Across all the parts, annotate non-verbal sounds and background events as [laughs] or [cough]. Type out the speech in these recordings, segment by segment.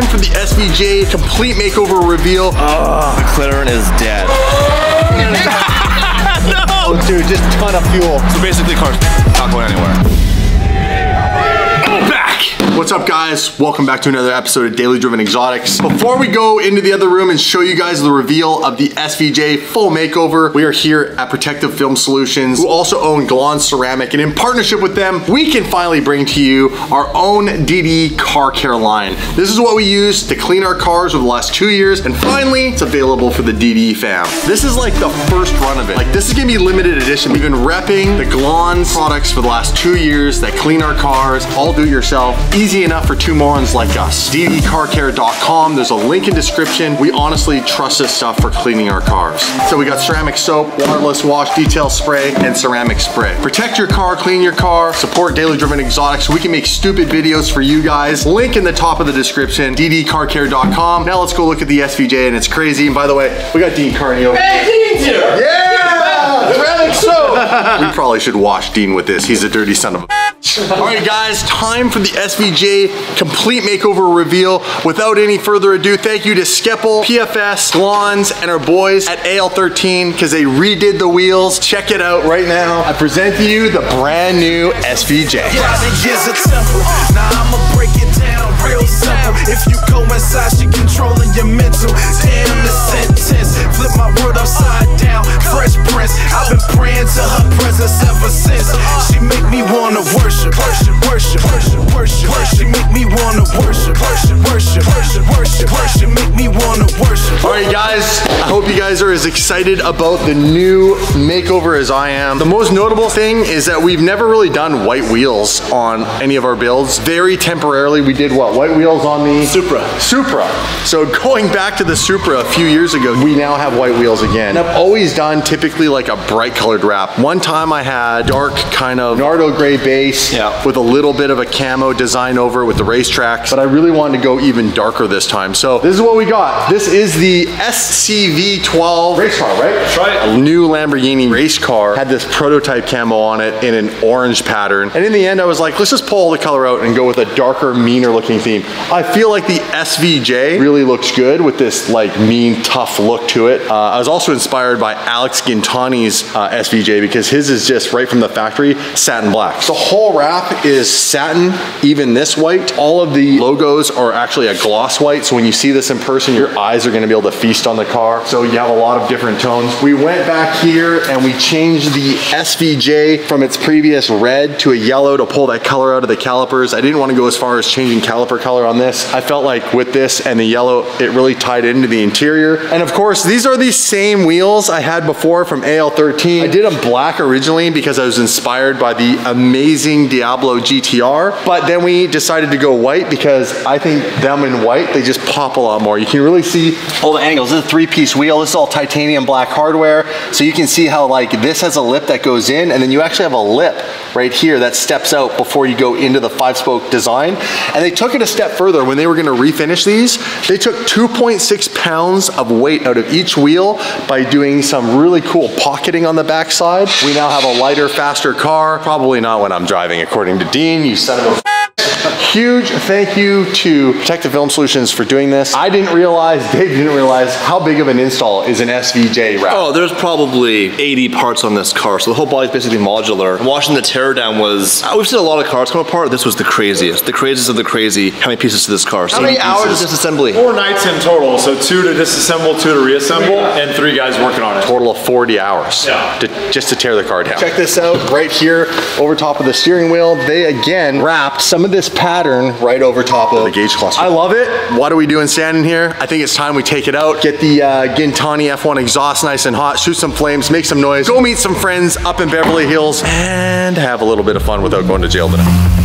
time for the SVJ complete makeover reveal. Oh, McLaren is dead. [laughs] no! Oh, dude, just ton of fuel. So basically, car's not going anywhere. What's up guys? Welcome back to another episode of Daily Driven Exotics. Before we go into the other room and show you guys the reveal of the SVJ full makeover, we are here at Protective Film Solutions, who also own Glon Ceramic, and in partnership with them, we can finally bring to you our own DD car care line. This is what we use to clean our cars over the last two years, and finally, it's available for the DD fam. This is like the first run of it. Like this is gonna be limited edition. We've been repping the Glon products for the last two years that clean our cars, all do it yourself, easy enough for two morons like us. ddcarcare.com, there's a link in description. We honestly trust this stuff for cleaning our cars. So we got ceramic soap, waterless wash, detail spray, and ceramic spray. Protect your car, clean your car, support Daily Driven Exotics. We can make stupid videos for you guys. Link in the top of the description, ddcarcare.com. Now let's go look at the SVJ and it's crazy. And by the way, we got Dean Carney. Hey, Dean's here! Yeah! [laughs] Ceramic soap! [laughs] we probably should wash Dean with this. He's a dirty son of a all right, guys, time for the SVJ complete makeover reveal. Without any further ado, thank you to Skeppel, PFS, Glons, and our boys at AL13 because they redid the wheels. Check it out right now. I present to you the brand new SVJ. If you go inside, she controlling your mental. Damn the sentence. Flip my world upside down. Fresh Prince. I've been praying to her presence ever since. She make me wanna worship, worship, worship, worship, worship, worship. Make me wanna worship, worship, worship, worship, worship. Make me wanna worship. All right, guys. I hope you guys are as excited about the new makeover as I am. The most notable thing is that we've never really done white wheels on any of our builds. Very temporarily, we did what? White wheels on the Supra. Supra. So going back to the Supra a few years ago, we now have white wheels again. And I've always done typically like a bright colored wrap. One time I had dark kind of Nardo gray base Yeah. with a little bit of a camo design over with the racetracks, but I really wanted to go even darker this time. So this is what we got. This is the SCV12 race car, right? That's right. A new Lamborghini race car had this prototype camo on it in an orange pattern. And in the end, I was like, let's just pull the color out and go with a darker, meaner looking theme. I feel like the SVJ really looks good with this like mean, tough look to it. Uh, I was also inspired by Alex Gintani's uh, SVJ because his is just right from the factory, satin black. The whole wrap is satin, even this white. All of the logos are actually a gloss white. So when you see this in person, your eyes are gonna be able to feast on the car. So you have a lot of different tones. We went back here and we changed the SVJ from its previous red to a yellow to pull that color out of the calipers. I didn't want to go as far as changing caliper color on this. I felt like with this and the yellow, it really tied into the interior. And of course, these are the same wheels I had before from AL13. I did them black originally because I was inspired by the amazing Diablo GTR, but then we decided to go white because I think them in white, they just pop a lot more. You can really see all the angles. This is a three-piece wheel. This is all titanium black hardware. So you can see how like this has a lip that goes in and then you actually have a lip right here that steps out before you go into the five spoke design. And they took it a step further when they were gonna refinish these. They took 2.6 pounds of weight out of each wheel by doing some really cool pocketing on the backside. We now have a lighter, faster car. Probably not when I'm driving, according to Dean, you son of a Huge thank you to Protective Film Solutions for doing this. I didn't realize, [laughs] Dave didn't realize how big of an install is an SVJ wrap. Oh, there's probably 80 parts on this car, so the whole body's basically modular. Watching the teardown was, uh, we've seen a lot of cars come apart. This was the craziest, the craziest of the crazy. How many pieces to this car? How many hours of disassembly? Four nights in total, so two to disassemble, two to reassemble, and three guys working on it. Total of 40 hours Yeah. to, just to tear the car down. Check this out right here over top of the steering wheel. They again wrapped some of this pattern right over top of the gauge cluster. I love it. What are we doing standing here? I think it's time we take it out, get the uh, Gintani F1 exhaust nice and hot, shoot some flames, make some noise, go meet some friends up in Beverly Hills, and have a little bit of fun without going to jail today.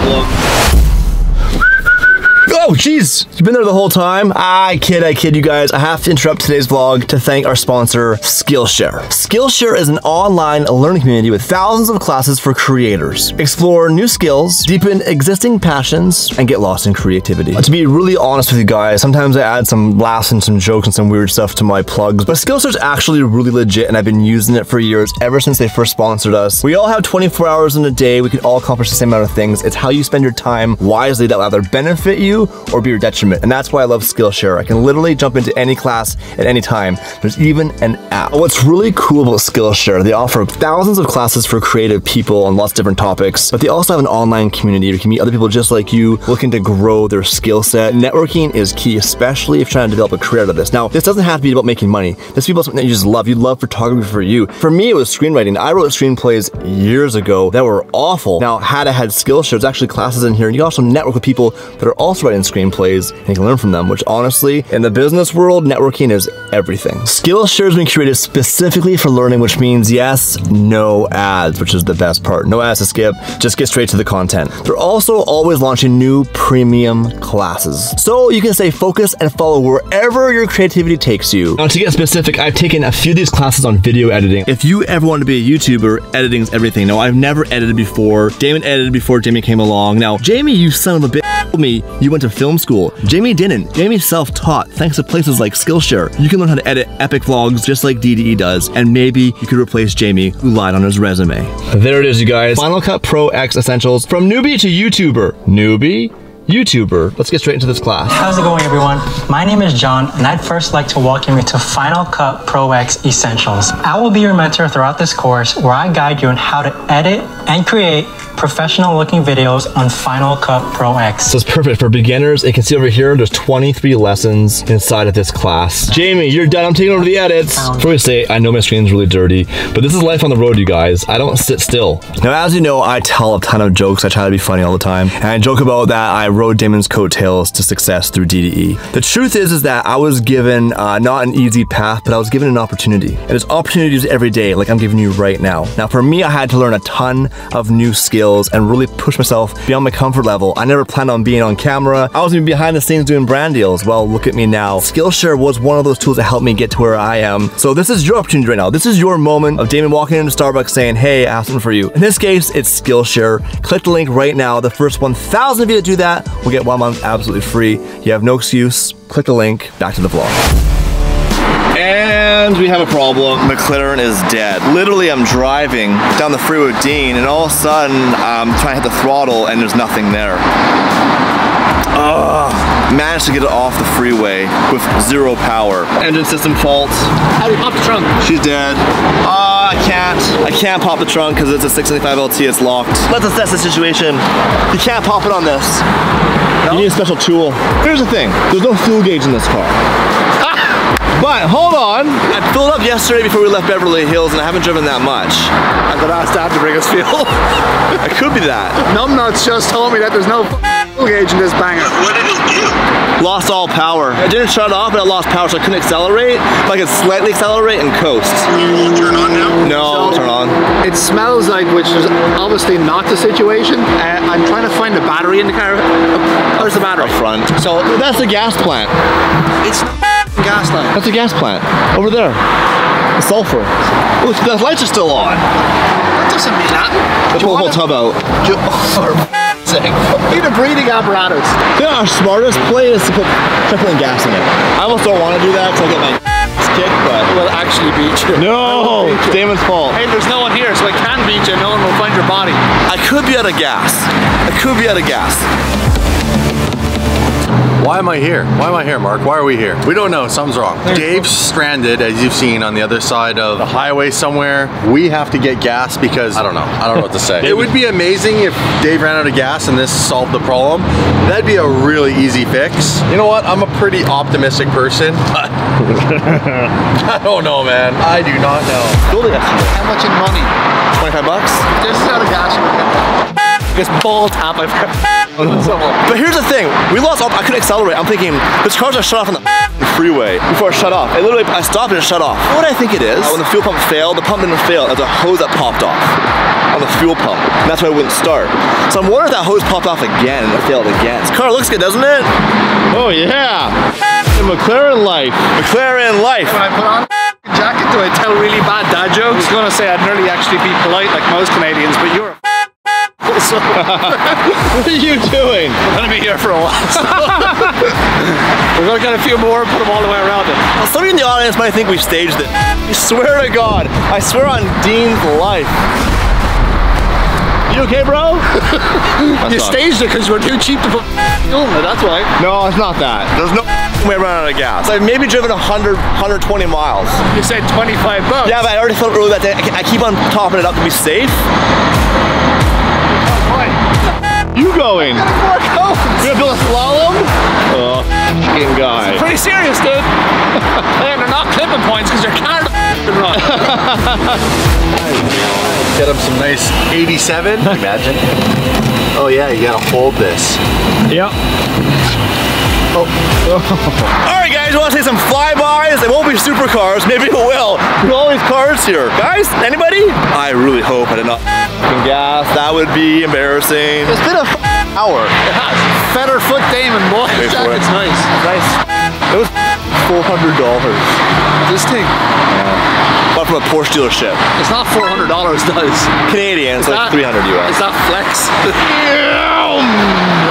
Problem. Oh, jeez. You've been there the whole time? I kid, I kid you guys. I have to interrupt today's vlog to thank our sponsor, Skillshare. Skillshare is an online learning community with thousands of classes for creators. Explore new skills, deepen existing passions, and get lost in creativity. To be really honest with you guys, sometimes I add some laughs and some jokes and some weird stuff to my plugs, but Skillshare is actually really legit and I've been using it for years, ever since they first sponsored us. We all have 24 hours in a day. We can all accomplish the same amount of things. It's how you spend your time wisely that will either benefit you or be your detriment. And that's why I love Skillshare. I can literally jump into any class at any time. There's even an app. What's really cool about Skillshare, they offer thousands of classes for creative people on lots of different topics, but they also have an online community where you can meet other people just like you looking to grow their skill set. Networking is key, especially if you're trying to develop a career out of this. Now, this doesn't have to be about making money. This is about something that you just love. You love photography for you. For me, it was screenwriting. I wrote screenplays years ago that were awful. Now, had I had Skillshare, there's actually classes in here, and you can also network with people that are also writing screenplays and you can learn from them, which honestly, in the business world, networking is everything. Skillshare has been created specifically for learning, which means yes, no ads, which is the best part. No ads to skip, just get straight to the content. They're also always launching new premium classes. So you can stay focused and follow wherever your creativity takes you. Now to get specific, I've taken a few of these classes on video editing. If you ever want to be a YouTuber, editing's everything. Now I've never edited before. Damon edited before Jamie came along. Now, Jamie, you son of a bitch, told me, you went to film school. Jamie didn't. Jamie's self-taught thanks to places like Skillshare. You can learn how to edit epic vlogs just like DDE does, and maybe you could replace Jamie, who lied on his resume. There it is, you guys. Final Cut Pro X Essentials from newbie to YouTuber. Newbie? YouTuber. Let's get straight into this class. How's it going, everyone? My name is John, and I'd first like to welcome you to Final Cut Pro X Essentials. I will be your mentor throughout this course where I guide you on how to edit and create professional looking videos on Final Cut Pro X. So it's perfect for beginners. You can see over here, there's 23 lessons inside of this class. Jamie, you're done. I'm taking over the edits. Before we say, I know my screen's really dirty, but this is life on the road, you guys. I don't sit still. Now, as you know, I tell a ton of jokes. I try to be funny all the time. And I joke about that I rode Damon's coattails to success through DDE. The truth is, is that I was given uh, not an easy path, but I was given an opportunity. And there's opportunities every day, like I'm giving you right now. Now, for me, I had to learn a ton of new skills and really push myself beyond my comfort level. I never planned on being on camera. I was even behind the scenes doing brand deals. Well, look at me now. Skillshare was one of those tools that helped me get to where I am. So this is your opportunity right now. This is your moment of Damon walking into Starbucks saying, hey, I have something for you. In this case, it's Skillshare. Click the link right now. The first 1,000 of you that do that will get one month absolutely free. You have no excuse. Click the link. Back to the vlog. And we have a problem. McLaren is dead. Literally, I'm driving down the freeway with Dean, and all of a sudden, I'm trying to hit the throttle, and there's nothing there. Ugh. Managed to get it off the freeway with zero power. Engine system fault. How do you pop the trunk? She's dead. Uh, I can't. I can't pop the trunk because it's a 675 LT. It's locked. Let's assess the situation. You can't pop it on this. You need a special tool. Here's the thing. There's no fuel gauge in this car. But hold on. I filled up yesterday before we left Beverly Hills and I haven't driven that much. And then asked Dad to bring us fuel. it could be that. Numbnuts just told me that there's no fuel gauge in this banger. What did it do? Lost all power. I didn't shut off, but I lost power, so I couldn't accelerate. But I could slightly accelerate and coast. You won't turn on now? No, So- turn on. It smells like, which is obviously not the situation. Uh, I'm trying to find the battery in the car. Uh, Where's the battery? Up Front. So that's the gas plant. It's not gas line. That's the gas plant. Over there. The sulfur. Look, the lights are still on. That doesn't mean that. Let's pull the whole tub out. [laughs] Need a breathing apparatus. You know, our smartest play is to put try putting gas in it. I almost don't want to do that because I get my kicked, but it Will actually beat you. no, [laughs] Beat you. Damon's fault. Hey, there's no one here, so I can beat you. and No one will find your body. I could be out of gas. I could be out of gas. Why am I here? Why am I here, Mark? Why are we here? We don't know. Something's wrong. Dave's stranded, as you've seen, on the other side of the highway somewhere. We have to get gas because I don't know. I don't know what to say. [laughs] it would be amazing if Dave ran out of gas and this solved the problem. That'd be a really easy fix. You know what? I'm a pretty optimistic person, [laughs] but I don't know, man. I do not know. How much in money? 25 bucks. This is how the gas This ball tap I've [laughs] oh, But here's the thing, we lost all, I couldn't accelerate. I'm thinking, this car's gonna shut off on the freeway before it shut off. And literally, I stopped and it shut off. You know what I think it is? Uh, when the fuel pump failed, the pump didn't fail. It was a hose that popped off on the fuel pump. And that's why it wouldn't start. So I'm wondering if that hose popped off again and it failed again. This car looks good, doesn't it? Oh yeah. The McLaren life. McLaren life. When I put on a jacket, do I tell really bad dad jokes? I was gonna say I'd nearly actually be polite like most Canadians, but you're a so [laughs] What are you doing? I'm gonna be here for a while. so- We're gonna get a few more and put them all the way around it. Well, some of in the audience might think we staged it. I swear to God, I swear on Dean's life. You okay, bro? [laughs] You staged it because you were too cheap to put fuel in it, that's why. No, it's not that. There's no way out of gas. I've maybe driven 100, 120 miles. You said 25 bucks. Yeah, but I already felt earlier oh, that day. I keep on topping it up to be safe. You going? You gonna build a slalom? Oh, fucking guy. It's Pretty serious, dude. [laughs] and they're not clipping points because your car don't run. [laughs] Get him some nice 87. Imagine. Oh yeah, you gotta hold this. Yep. Oh. All right, [laughs] oh, guys, want to say some flybys? it won't be supercars. Maybe it will. With all these cars here. Guys, anybody? I really hope I did not f***ing gas. That would be embarrassing. It's been a f- Hour. It has. Feather foot Damon, boy. Pay for it. It's nice. Nice. It was $400. This thing, Bought from a Porsche dealership. it's not $400, guys. Canadian, it's like 300 US. It's not flex?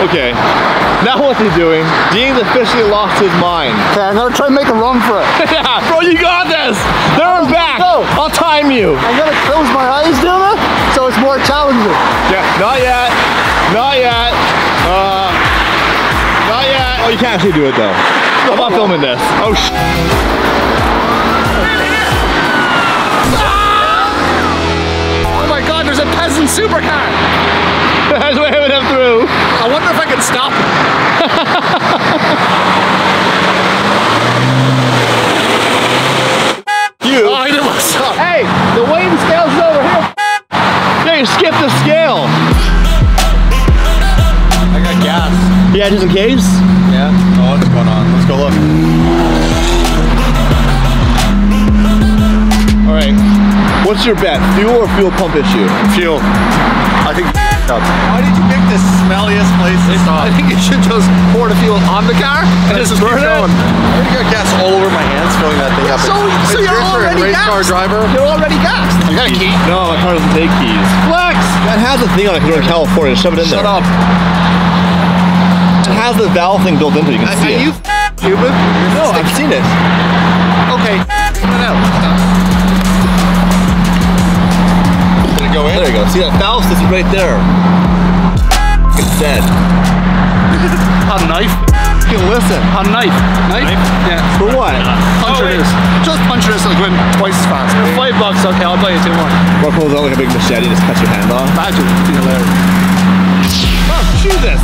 Okay. Now what's he doing? Dean's officially lost his mind. okay, I'm gonna try and make a run for it. yeah, [laughs] bro, you got this. There and back. Go. I'll time you. I'm gonna close my eyes doing it, so it's more challenging. Yeah, not yet. Not yet. Uh, not yet. Oh, you can't actually do it though. I'm not filming this. Oh, sh. Peasant supercar. [laughs] That's waving him through. I wonder if I can stop. [laughs] You. Oh, I didn't stop. Hey, the weighing scale's over here. Yeah, you skipped the scale. I got gas. Yeah, just in case. Yeah. Oh, what's going on? Let's go look. What's your bet? Fuel or fuel pump issue? Fuel. I think up. Why did you pick the smelliest place to stop? I think you should just pour the fuel on the car and just keep burn it. going. I already got gas all over my hands filling that thing up. So, It's- so it's you're good for a already race car driver. You're already gassed. I got a key. No, my car doesn't take keys. Flex. That has a thing on it because we're in California. Shove it in Shut there. up. It has the valve thing built into it. You can see Are it. you stupid? no, I've seen it. Okay. Put it out. Did go in? There you go. See that valve is right there. It's dead. [laughs] A knife. You listen. A knife. Knife? Yeah. For what? Puncture oh, wait. this. Just puncture this and going twice as fast. Five bucks, okay, I'll buy you two more. Or pulls out like a big machete, just cut your hand off. Imagine. It'd be hilarious. Oh, Jesus.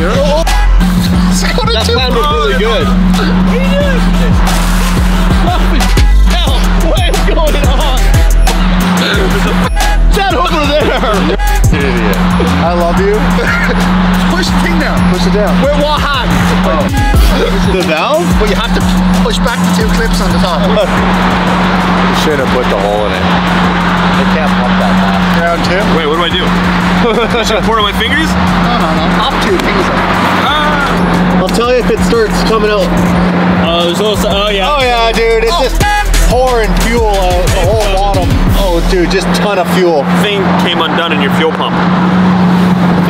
Here. Oh. It That too plan was far. really good. Hell, what is going on? That over there. Idiot. I love you. [laughs] Push the thing down. Push it down. With what hand? Oh. The valve? But you have to push back the two clips on the top. [laughs] You should have put the hole in it. It can't pump that fast. Round two. Wait, what do I do? Should I pour it on my fingers? No, no, no. Up two things. Ah. I'll tell you if it starts coming out. Uh, oh, there's also, oh yeah. Oh yeah, dude. It's oh. just pouring fuel out the whole bottom. Oh, dude, just ton of fuel. thing came undone in your fuel pump.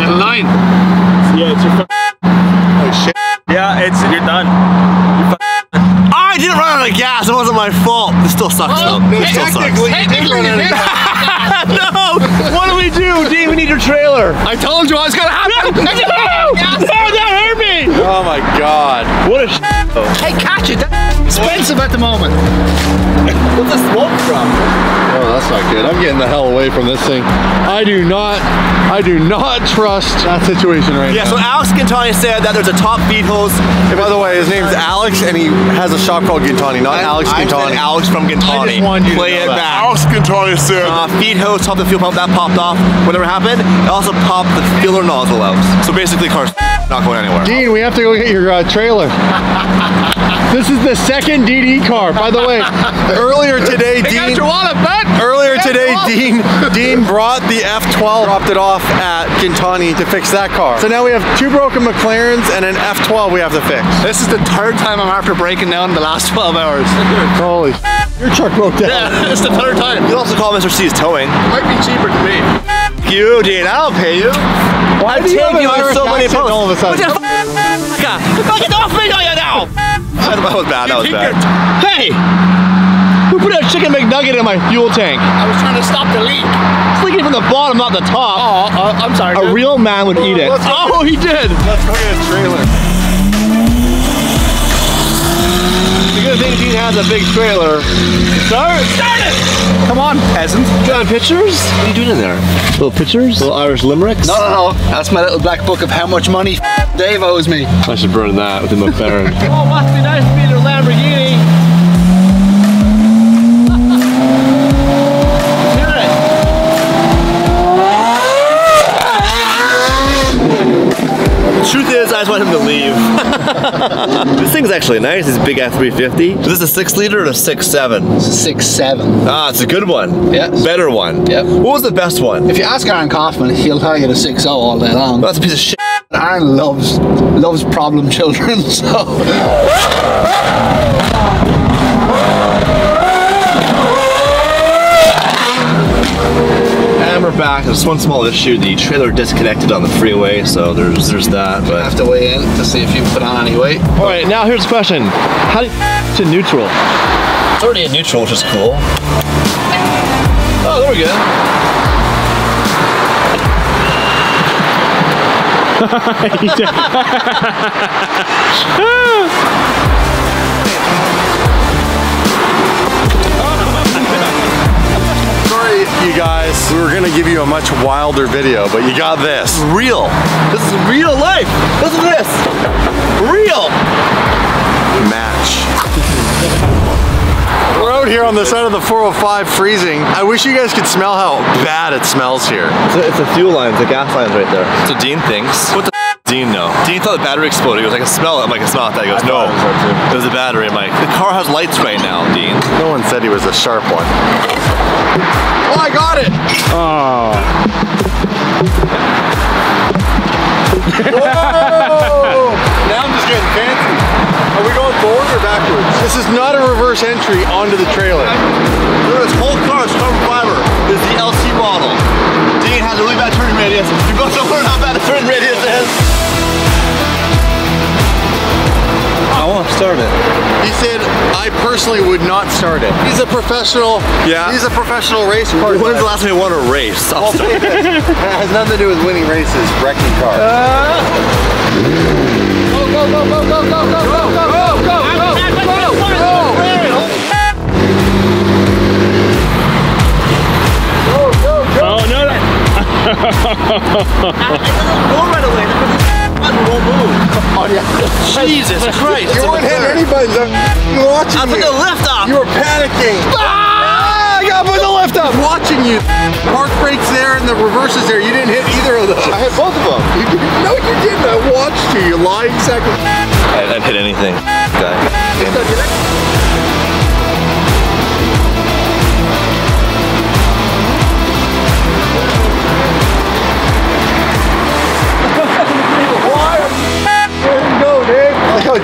In line. Yeah, it's your. Oh shit. Yeah, it's you're done. Oh, I didn't run out of gas. It wasn't my fault. It still sucks though. It still sucks. You did run out of [laughs] no. What do we do? Dean, we need your trailer. I told you I was gonna happen. No, [laughs] no, that hurt me. Dean! [laughs] Oh my god. What a sh Hey, catch it! Expensive at the moment. What's the smoke from? Oh, that's not good. I'm getting the hell away from this thing. I do not, I do not trust that situation right Yeah, now. Yeah, so Alex Gintani said that there's a top feed hose. By the way, his name's Alex, and he has a shop called Gintani, not Alex I said Gintani. Alex from Gintani. wanted you to Play know it that. back. Alex Gintani said, Uh, feed hose, top the fuel pump, that popped off. Whatever happened, it also popped the filler nozzle out. So basically, car's not going anywhere. Dean, we have to go get your uh, trailer. [laughs] this is the second DD car, by the way. Earlier today, Dean. Earlier today, Dean Dean brought the F12, dropped it off at Gintani to fix that car. So now we have two broken McLarens and an F12 we have to fix. This is the third time I'm after breaking down in the last 12 hours. Holy, your truck broke down. Yeah, [laughs] it's the third time. You also call Mr. C's towing. Might be cheaper to me. You, Dean, I'll pay you. Why do you have you so many posts. all of a sudden? What the f- Get off me now! That was bad, that was bad. Hey! Who put a chicken McNugget in my fuel tank? I was trying to stop the leak. It's leaking from the bottom, not the top. Oh, uh, I'm sorry. A dude. real man would eat it. Oh, he did! Let's go get a trailer. The good thing Dean has a big trailer. Start! Start it! Come on, peasant. Got pictures? What are you doing in there? Little pictures? Little Irish limericks? No, no, no. That's my little black book of how much money Dave owes me. I should burn that with the McLaren. Oh, must be nice to be in a Lamborghini. Truth is, I just want him to leave. [laughs] this thing's actually nice. This big F350. Is this a six liter or a six seven? Six, seven. Ah, it's a good one. Yeah. Better one. Yep. What was the best one? If you ask Aaron Kaufman, he'll tell you the 6 all day long. That's a piece of shit. Aaron loves loves problem children, [laughs] so And we're back. There's one small issue. The trailer disconnected on the freeway, so there's there's that. But I have to weigh in to see if you put on any weight. all right, now here's the question: How do you to neutral? It's already in neutral, which is cool. Oh, there we go. [laughs] [laughs] [laughs] Sorry, you guys. We were gonna give you a much wilder video, but you got this. Real. This is real life. Listen to this. Real. Match. We're out here on the side of the 405 freezing. I wish you guys could smell how bad it smells here. It's a, it's a fuel line. It's a gas line's right there. So Dean thinks. What the f- Dean know? Dean thought the battery exploded. He goes, I can smell it. I'm like, I smell it. He goes, no. It was the battery. I'm like, the car has lights right now, Dean. No one said he was a sharp one. Oh, I got it! Oh. [laughs] Whoa! now I'm just getting fancy. Are we going forward or backwards? This is not a reverse entry onto the trailer. This whole car is carbon fiber. This is the LC model. Has a really bad turning radius. You both don't learn how bad a turning radius is. I want to start it. He said, I personally would not start it. He's a professional. Yeah. He's a professional race car. When's the last time you won a race? I'll start it. It has nothing to do with winning races, wrecking cars. Oh,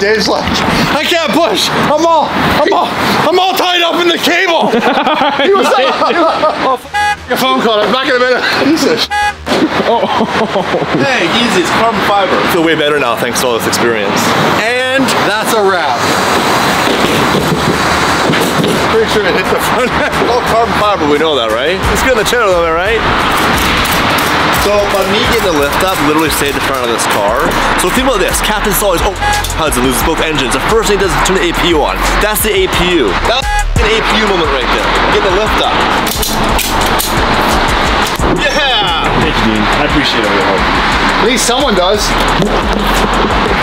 Dave's like, I can't push. I'm all, I'm all, I'm all tied up in the cable. he was like, oh, f- a phone call. I'm back in a minute. He says, [laughs] oh. Hey, easy. It's carbon fiber. I feel way better now thanks to all this experience. and that's a wrap. Pretty sure it hit the front. All carbon fiber, we know that, right? It's good in the channel, am I right? So by me getting the lift up literally stayed the front of this car. So think about this. Captain Sully's oh Hudson loses both engines. The first thing he does is turn the APU on. That's the APU. That's an APU moment right there. Get the lift up. Yeah! Thank you, Dean. I appreciate all your help. At least someone does.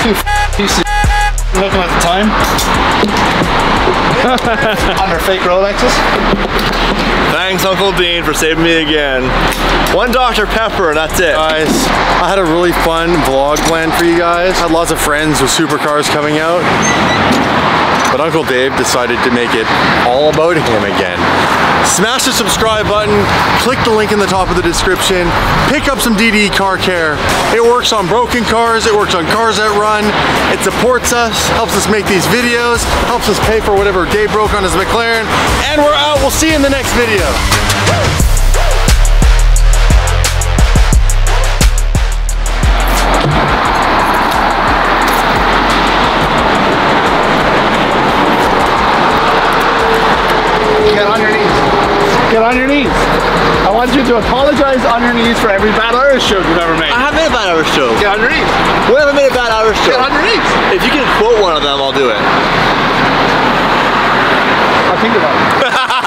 Two pieces of looking at the time. [laughs] Under fake Rolexes. Thanks, Uncle Dean, for saving me again. One Dr. Pepper, and that's it. Guys, I had a really fun vlog planned for you guys. I Had lots of friends with supercars coming out. But Uncle Dave decided to make it all about him again. Smash the subscribe button, click the link in the top of the description, pick up some DDE Car Care. It works on broken cars, it works on cars that run, it supports us, helps us make these videos, helps us pay for whatever Dave broke on his McLaren, and we're out. We'll see you in the next video. Get on your knees. Get on your knees. I want you to apologize on your knees for every bad Irish joke you've ever made. I haven't made a bad Irish joke. Get on your knees. We haven't made a bad Irish Get on your knees. If you can quote one of them, I'll do it. I'll think about it. [laughs]